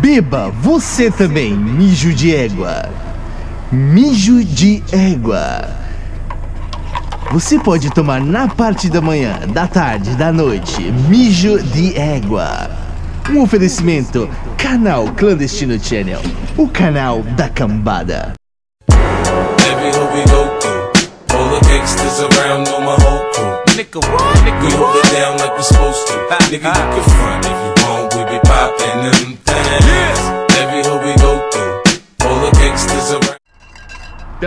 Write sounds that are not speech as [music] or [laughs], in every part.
Beba você também, mijo de égua. Mijo de égua. Você pode tomar na parte da manhã, da tarde, da noite. Mijo de égua. Um oferecimento Canal Clandestino Channel, o canal da cambada. Nigga, what? Nigga, We hold what? it down like we supposed to. Nigga, you can front if you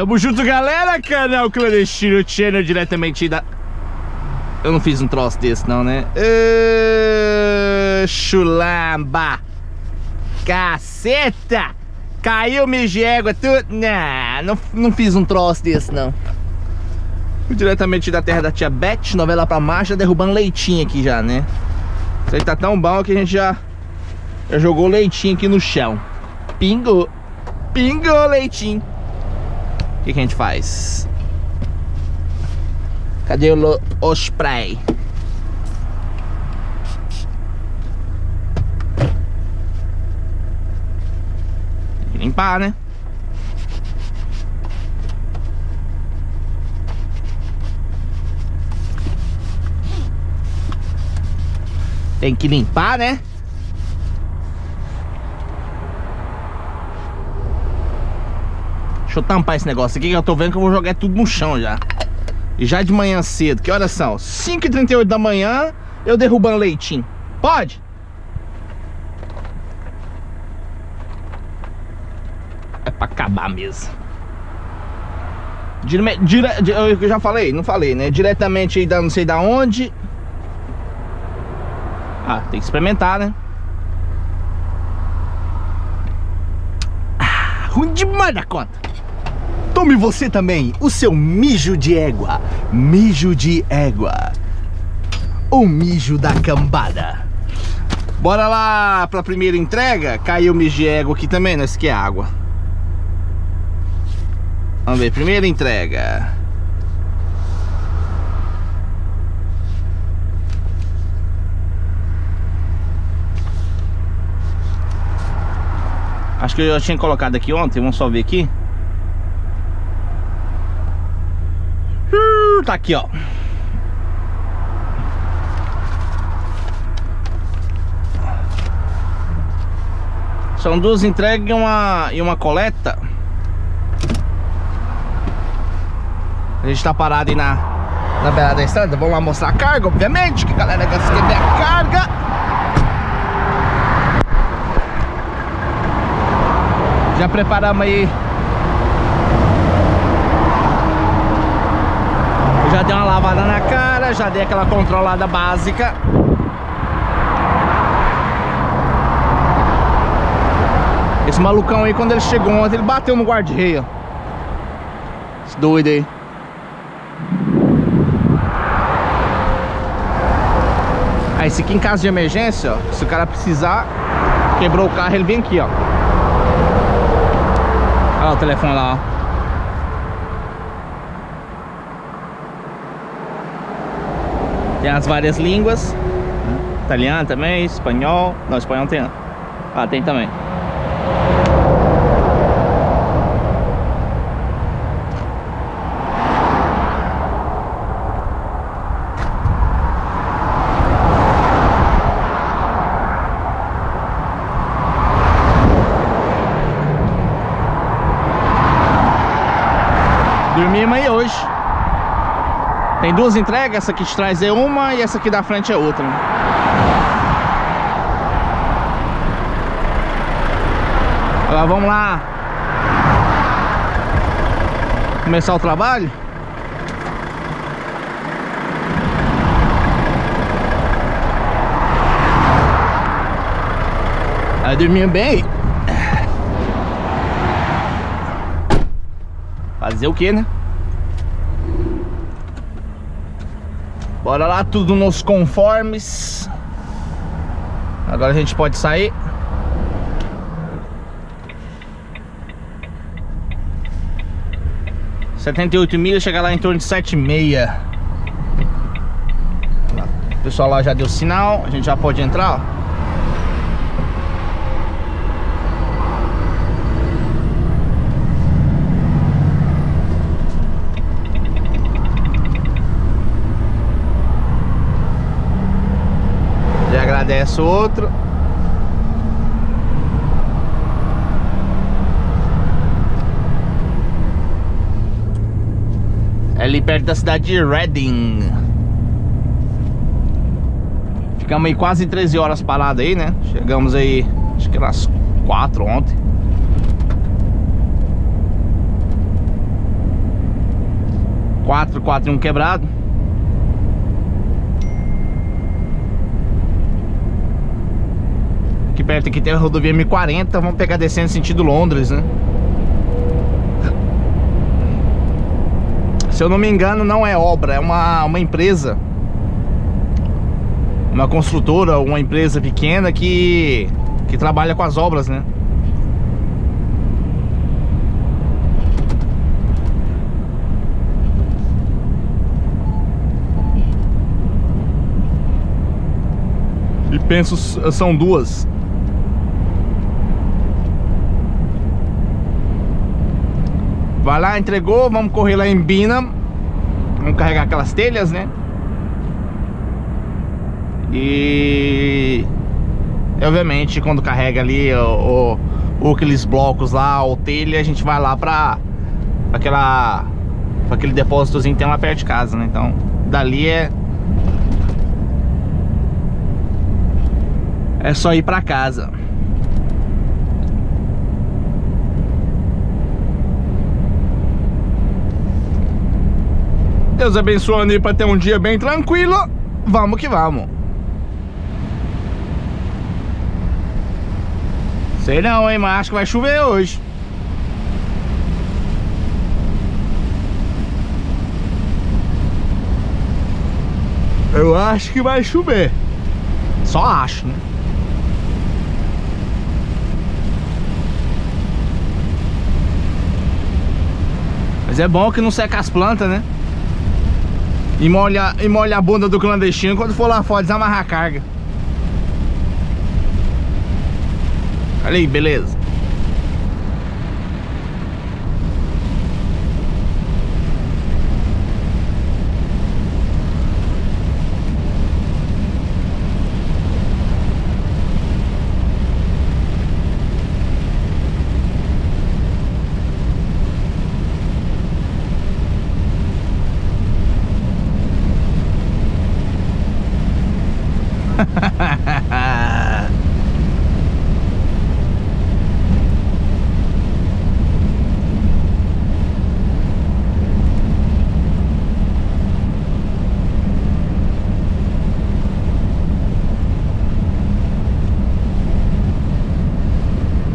Tamo junto, galera! Canal Clandestino Channel diretamente da. Eu não fiz um troço desse, não, né? Ê, Chulamba! Caceta! Caiu de égua, tudo. Nah, não, não fiz um troço desse, não. Diretamente da terra da tia Beth, novela pra marcha, derrubando leitinho aqui já, né? Isso aí tá tão bom que a gente já, já jogou leitinho aqui no chão. Pingou! Pingou leitinho! O que, que a gente faz? Cadê o, o spray? Limpar, né? Tem que limpar, né? Deixa eu tampar esse negócio aqui que eu tô vendo que eu vou jogar tudo no chão já. E já de manhã cedo, que horas são? 5h38 da manhã, eu derrubando leitinho. Pode? É pra acabar mesmo. Dire, dire, di- eu já falei, não falei, né? Diretamente aí da não sei da onde. Ah, tem que experimentar, né? Ah, ruim demais da conta. Tome você também o seu mijo de égua. Mijo de égua. O mijo da cambada. Bora lá pra primeira entrega. Caiu o mijo de égua aqui também, nós que é água. Vamos ver, primeira entrega. Acho que eu já tinha colocado aqui ontem, vamos só ver aqui. Uh, Tá aqui, ó. São duas entregas e uma, e uma coleta. A gente tá parado aí na, na beirada da estrada. Vamos lá mostrar a carga, obviamente, que a galera quer ver a carga. Já preparamos aí Já dei uma lavada na cara, já dei aquela controlada básica. Esse malucão aí, quando ele chegou ontem, ele bateu no guarda-rei, ó. Esse doido aí. Aí, esse aqui em caso de emergência, ó, se o cara precisar, quebrou o carro, ele vem aqui, ó. Olha o telefone lá, ó. Tem as várias línguas. Italiano também, espanhol. Não, espanhol tem. Ah, tem também. Dormimos aí hoje. Duas entregas, essa aqui de trás é uma e essa aqui da frente é outra. Agora vamos lá começar o trabalho. Aí dormindo bem. Fazer o que, né? Bora lá, tudo nos conformes. Agora a gente pode sair. Setenta e oito milhas, chegar lá em torno de sete e meia. O pessoal lá já deu sinal, a gente já pode entrar, ó. Desce outro. É ali perto da cidade de Reading. Ficamos aí quase 13 horas parados aí, né? Chegamos aí, acho que nas 4 ontem. Quatro, quatro e um quebrado. Aqui perto aqui tem a rodovia M40, vamos pegar descendo sentido Londres, né? Se eu não me engano, não é obra, é uma, uma empresa. Uma construtora, uma empresa pequena que, que trabalha com as obras, né? E penso são duas. Vai lá, entregou, vamos correr lá em Bina. Vamos carregar aquelas telhas, né? E... Obviamente, quando carrega ali o, o, aqueles blocos lá, ou telha, a gente vai lá pra, pra aquela... Pra aquele depósitozinho que tem lá perto de casa, né? Então, dali é É só ir pra casa. Deus abençoando aí pra ter um dia bem tranquilo. Vamos que vamos. Sei não, hein, mas acho que vai chover hoje. Eu acho que vai chover. Só acho, né? Mas é bom que não seca as plantas, né? E molha, e molha a bunda do clandestino quando for lá fora desamarrar a carga. Olha aí, beleza.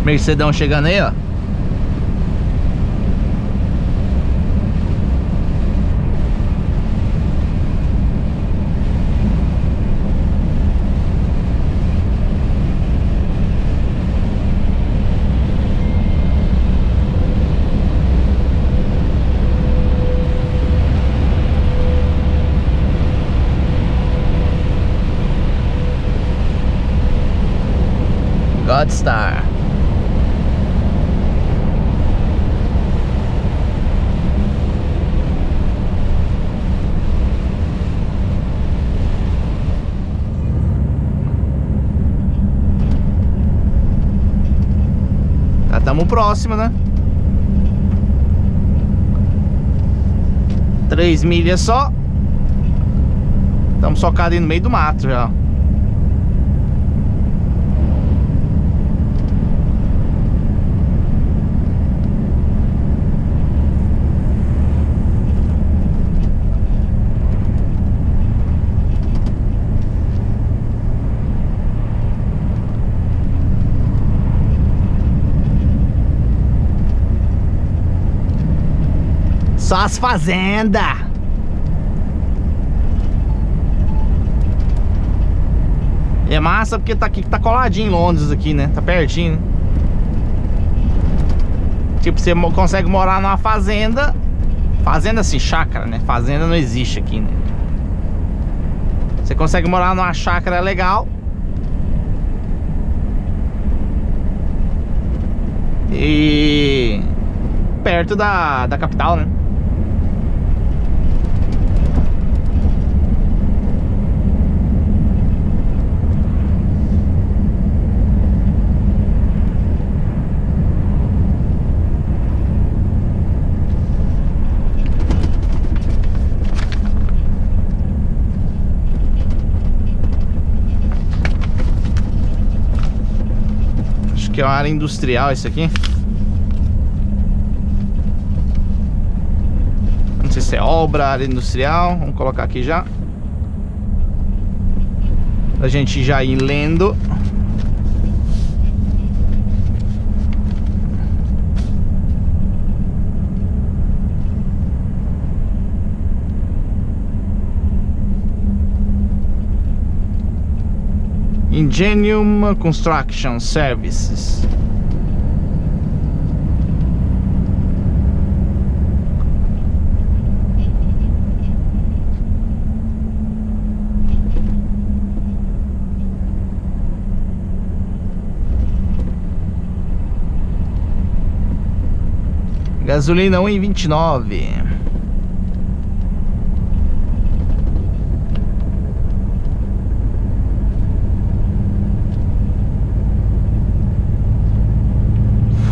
Mercedão chegando aí, ó. Godstar. Estamos próximo, né? Três milhas só. Estamos socados no meio do mato já. Só as fazendas. É massa porque tá aqui, tá coladinho em Londres aqui, né? Tá pertinho. Né? Tipo, você consegue morar numa fazenda. Fazenda assim, chácara, né? Fazenda não existe aqui, né? Você consegue morar numa chácara legal. E perto da, da capital, né? Que é uma área industrial isso aqui. Não sei se é obra, área industrial. Vamos colocar aqui já. Pra gente já ir lendo. Ingenium Construction Services. Gasolina 1,29.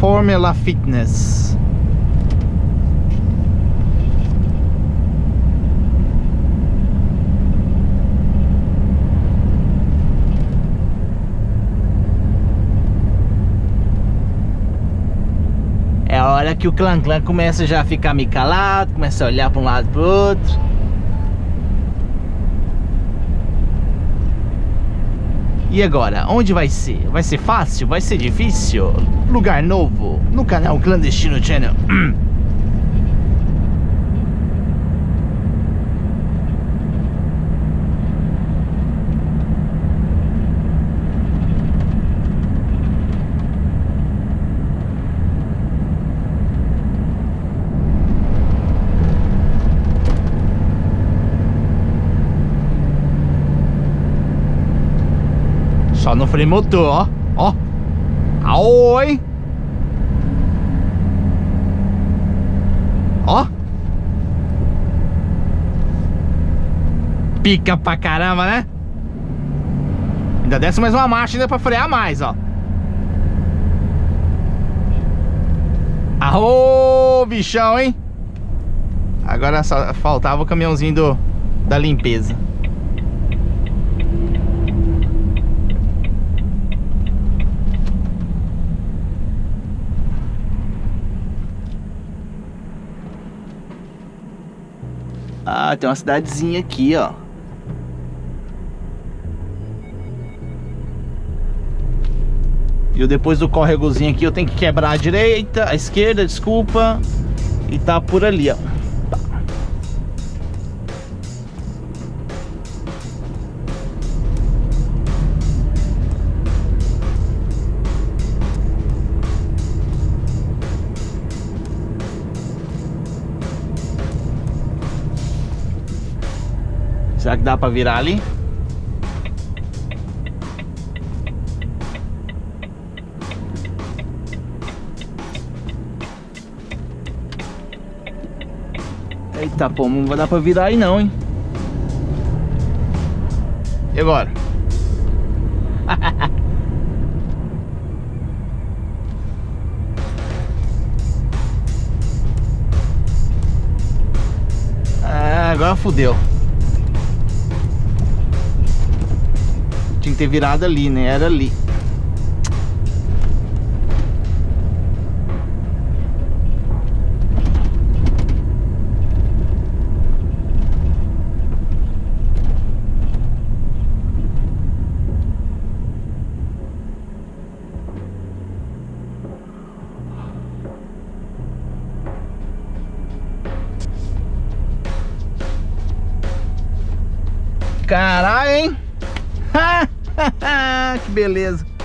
Formula Fitness. É a hora que o clã clã começa já a ficar meio calado, começa a olhar para um lado para o outro. E agora, onde vai ser? Vai ser fácil? Vai ser difícil? Lugar novo no canal Clandestino Channel. [clears throat] No freio motor, ó. Ó. Aoi. Ó. Pica pra caramba, né? Ainda desce mais uma marcha ainda pra frear mais, ó. Aô, bichão, hein? Agora só faltava o caminhãozinho do, da limpeza. Tem uma cidadezinha aqui, ó. E depois do córregozinho aqui eu tenho que quebrar a direita, a esquerda, desculpa. E tá por ali, ó. Que dá pra virar ali? Eita, pô, não vai dar pra virar aí não, hein? E agora? ah, [laughs] agora fudeu. Tinha que ter virado ali, né? Era ali. Caralho, hein? [laughs] [laughs] que beleza.